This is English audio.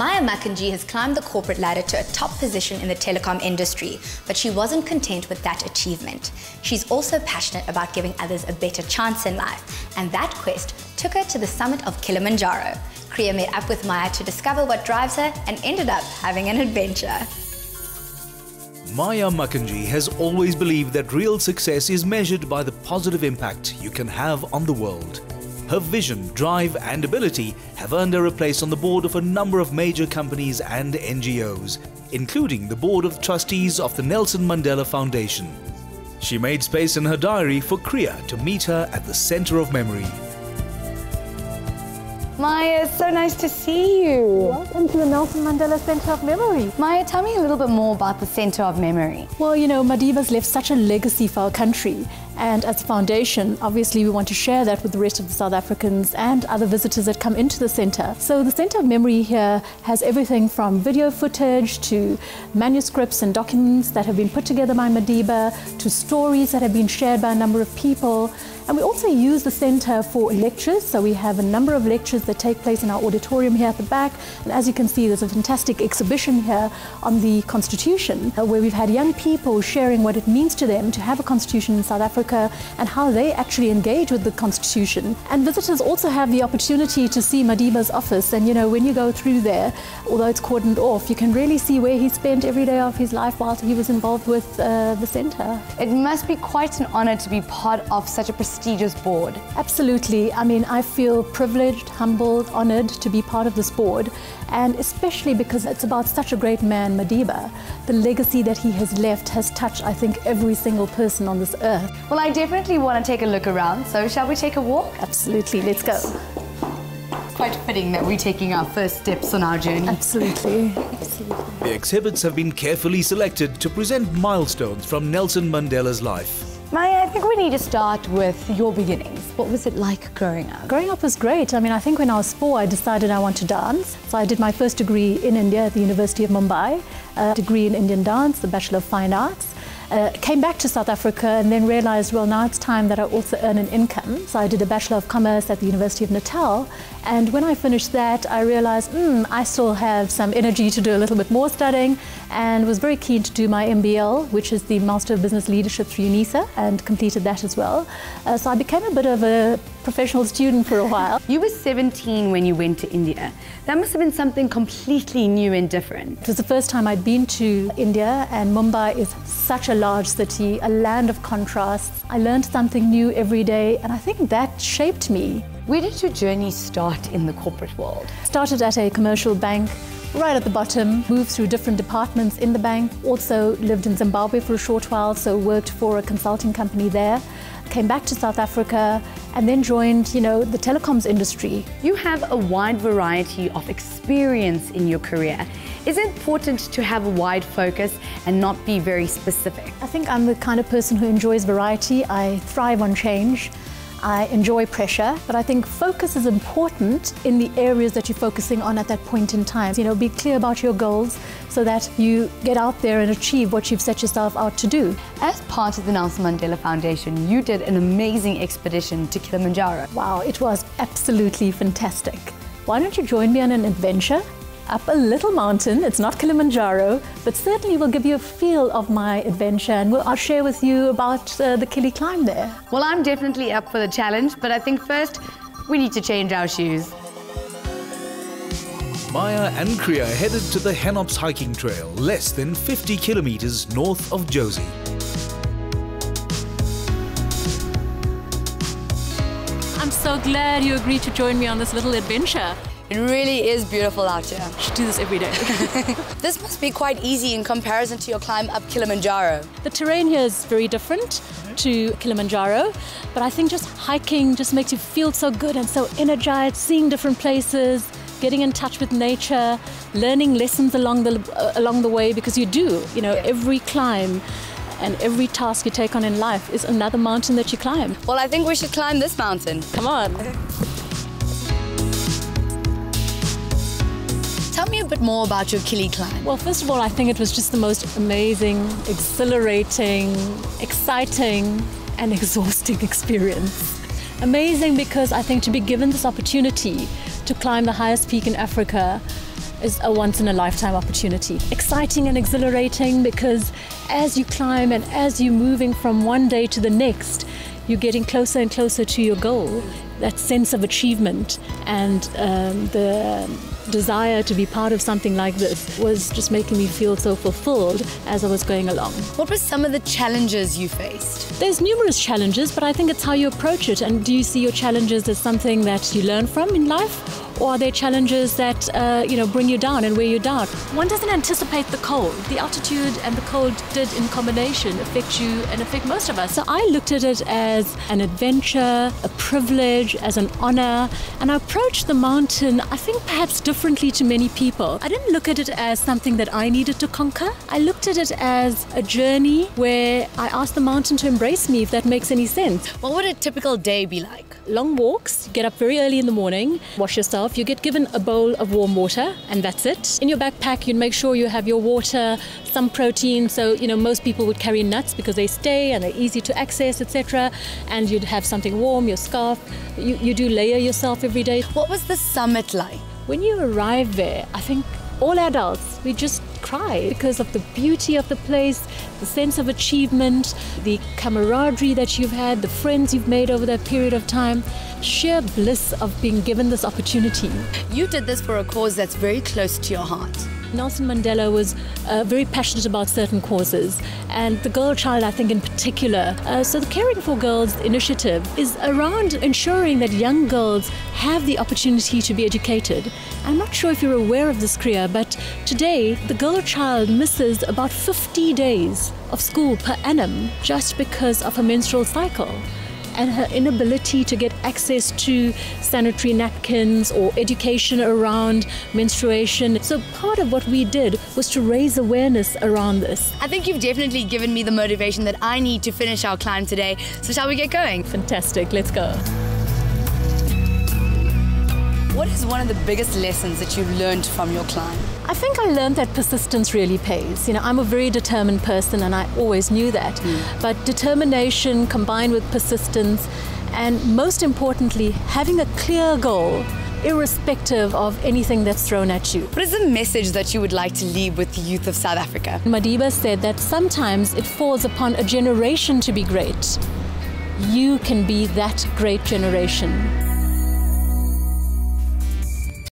Maya Makanjee has climbed the corporate ladder to a top position in the telecom industry, but she wasn't content with that achievement. She's also passionate about giving others a better chance in life, and that quest took her to the summit of Kilimanjaro. Kriya met up with Maya to discover what drives her and ended up having an adventure. Maya Makanjee has always believed that real success is measured by the positive impact you can have on the world. Her vision, drive and ability have earned her a place on the board of a number of major companies and NGOs, including the board of trustees of the Nelson Mandela Foundation. She made space in her diary for Kriya to meet her at the center of memory. Maya, it's so nice to see you. Welcome to the Nelson Mandela Centre of Memory. Maya, tell me a little bit more about the Centre of Memory. Well, you know, Madiba's left such a legacy for our country. And as a foundation, obviously, we want to share that with the rest of the South Africans and other visitors that come into the centre. So, the Centre of Memory here has everything from video footage to manuscripts and documents that have been put together by Madiba to stories that have been shared by a number of people. And we also use the centre for lectures. So, we have a number of lectures that take place in our auditorium here at the back. And as you can see, there's a fantastic exhibition here on the Constitution, uh, where we've had young people sharing what it means to them to have a constitution in South Africa and how they actually engage with the Constitution. And visitors also have the opportunity to see Madiba's office. And you know, when you go through there, although it's cordoned off, you can really see where he spent every day of his life while he was involved with uh, the centre. It must be quite an honour to be part of such a prestigious board. Absolutely. I mean, I feel privileged, humbled, honoured to be part of this board and especially because it's about such a great man, Madiba. The legacy that he has left has touched, I think, every single person on this earth. Well, I definitely want to take a look around, so shall we take a walk? Absolutely, let's go. Quite fitting that we're taking our first steps on our journey. Absolutely. Absolutely. The exhibits have been carefully selected to present milestones from Nelson Mandela's life. Maya, I think we need to start with your beginnings. What was it like growing up? Growing up was great. I mean, I think when I was four, I decided I want to dance. So I did my first degree in India at the University of Mumbai, a degree in Indian dance, the Bachelor of Fine Arts. Uh, came back to South Africa and then realized, well, now it's time that I also earn an income. So I did a Bachelor of Commerce at the University of Natal. And when I finished that, I realized, hmm, I still have some energy to do a little bit more studying and was very keen to do my MBL, which is the Master of Business Leadership through UNISA, and completed that as well. Uh, so I became a bit of a professional student for a while. You were 17 when you went to India. That must have been something completely new and different. It was the first time I'd been to India, and Mumbai is such a large city, a land of contrasts. I learned something new every day, and I think that shaped me. Where did your journey start in the corporate world? Started at a commercial bank, right at the bottom, moved through different departments in the bank. Also lived in Zimbabwe for a short while, so worked for a consulting company there. Came back to South Africa and then joined, you know, the telecoms industry. You have a wide variety of experience in your career. Is it important to have a wide focus and not be very specific? I think I'm the kind of person who enjoys variety. I thrive on change. I enjoy pressure, but I think focus is important in the areas that you're focusing on at that point in time. You know, be clear about your goals so that you get out there and achieve what you've set yourself out to do. As part of the Nelson Mandela Foundation, you did an amazing expedition to Kilimanjaro. Wow, it was absolutely fantastic. Why don't you join me on an adventure? Up a little mountain. It's not Kilimanjaro, but certainly will give you a feel of my adventure and we'll, I'll share with you about uh, the Kili climb there. Well, I'm definitely up for the challenge, but I think first we need to change our shoes. Maya and Kriya headed to the Hennops hiking trail, less than 50 kilometers north of Jozi. I'm so glad you agreed to join me on this little adventure. It really is beautiful out here. You should do this every day. this must be quite easy in comparison to your climb up Kilimanjaro. The terrain here is very different to Kilimanjaro, but I think just hiking just makes you feel so good and so energized, seeing different places, getting in touch with nature, learning lessons along the uh, along the way because you do, you know, every climb and every task you take on in life is another mountain that you climb. Well, I think we should climb this mountain. Come on. Tell bit more about your Kili climb. Well, first of all, I think it was just the most amazing, exhilarating, exciting, and exhausting experience. Amazing because I think to be given this opportunity to climb the highest peak in Africa is a once in a lifetime opportunity. Exciting and exhilarating because as you climb and as you're moving from one day to the next, you're getting closer and closer to your goal. That sense of achievement and um, the desire to be part of something like this was just making me feel so fulfilled as I was going along. What were some of the challenges you faced? There's numerous challenges, but I think it's how you approach it. And do you see your challenges as something that you learn from in life? or are there challenges that uh, you know bring you down and weigh you down? One doesn't anticipate the cold. The altitude and the cold did in combination affect you and affect most of us. So I looked at it as an adventure, a privilege, as an honor, and I approached the mountain, I think perhaps differently to many people. I didn't look at it as something that I needed to conquer. I looked at it as a journey where I asked the mountain to embrace me, if that makes any sense. What would a typical day be like? Long walks, get up very early in the morning, wash yourself you get given a bowl of warm water, and that's it. In your backpack, you'd make sure you have your water, some protein. So, you know, most people would carry nuts because they stay and they're easy to access, etc. And you'd have something warm, your scarf. You, you do layer yourself every day. What was the summit like? When you arrive there, I think all adults, we just cry because of the beauty of the place, the sense of achievement, the camaraderie that you've had, the friends you've made over that period of time, sheer bliss of being given this opportunity. You did this for a cause that's very close to your heart. Nelson Mandela was uh, very passionate about certain causes, and the Girl Child, I think, in particular. Uh, so, the Caring for Girls initiative is around ensuring that young girls have the opportunity to be educated. I'm not sure if you're aware of this, Kriya, but today the girl child misses about 50 days of school per annum just because of her menstrual cycle and her inability to get access to sanitary napkins or education around menstruation. So, part of what we did was to raise awareness around this. I think you've definitely given me the motivation that I need to finish our climb today. So, shall we get going? Fantastic, let's go. What is one of the biggest lessons that you've learned from your climb? I think I learned that persistence really pays. You know, I'm a very determined person and I always knew that. Mm. But determination combined with persistence and most importantly, having a clear goal irrespective of anything that's thrown at you. What is the message that you would like to leave with the youth of South Africa? Madiba said that sometimes it falls upon a generation to be great. You can be that great generation.